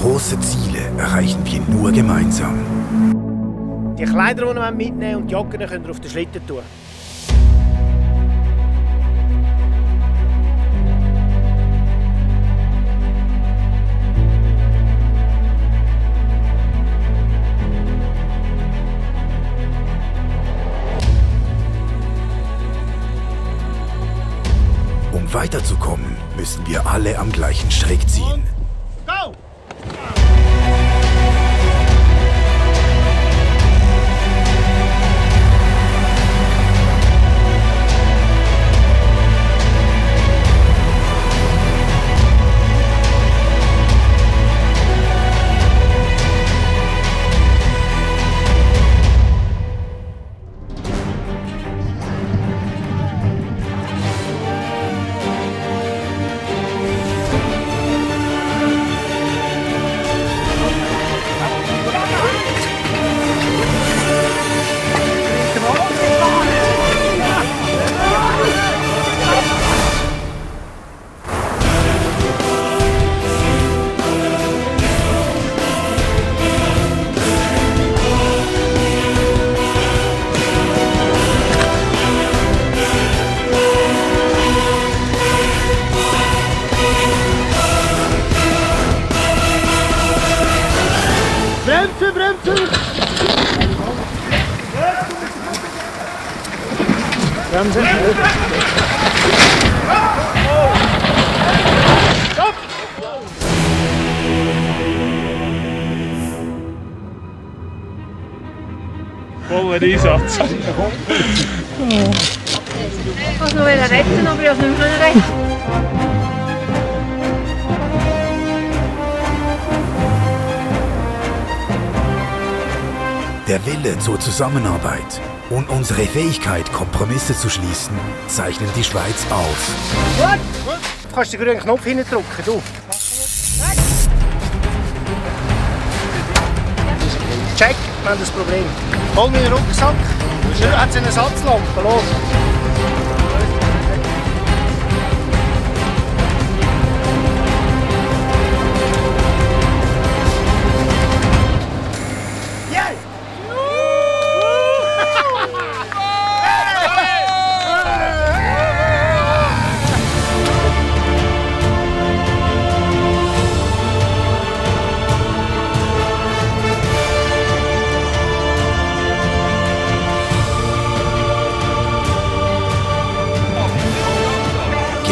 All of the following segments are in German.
Große Ziele erreichen wir nur gemeinsam. Die Kleider, die wir mitnehmen und die Jacken könnt ihr auf den Schlitten tun. Um weiterzukommen, müssen wir alle am gleichen Strick ziehen. Bremsen. Stop! Volle die zat. Pas nog weer naar rechts en dan weer rechts. Der Wille zur Zusammenarbeit und unsere Fähigkeit, Kompromisse zu schließen, zeichnen die Schweiz aus. Gut. Du kannst den grünen Knopf hindrücken, du. Check, wir haben das Problem. Hol meinen Rucksack. Hat sie eine Ersatzlampe. Los.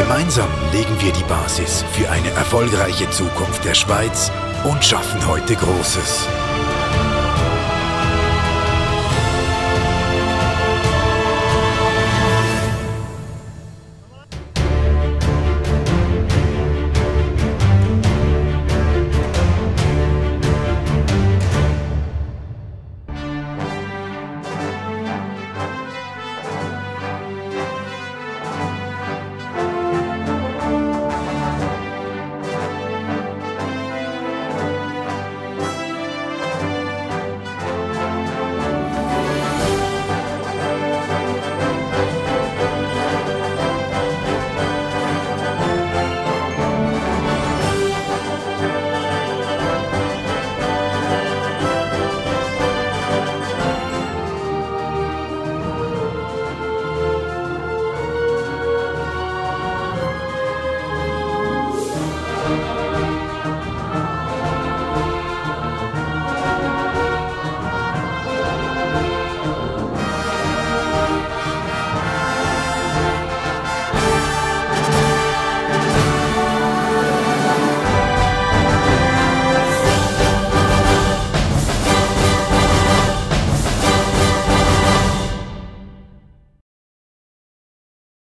Gemeinsam legen wir die Basis für eine erfolgreiche Zukunft der Schweiz und schaffen heute Großes.